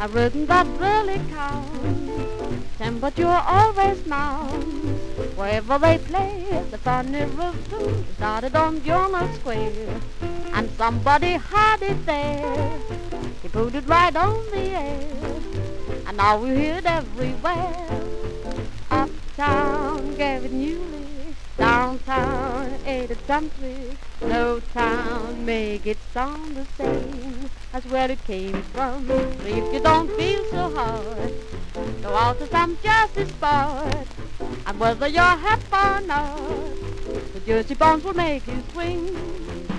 I've ridden that really counts. Temperature always mounts. Wherever they play, the funny rhythm started on Jonas Square. And somebody had it there. He put it right on the air. And now we hear it everywhere. Uptown, Gavin Newley. Downtown, Ada Country. No town make it sound the same as where it came from. If you don't feel so hard, go out to some Jersey spot. And whether you're hip or not, the Jersey bones will make you swing.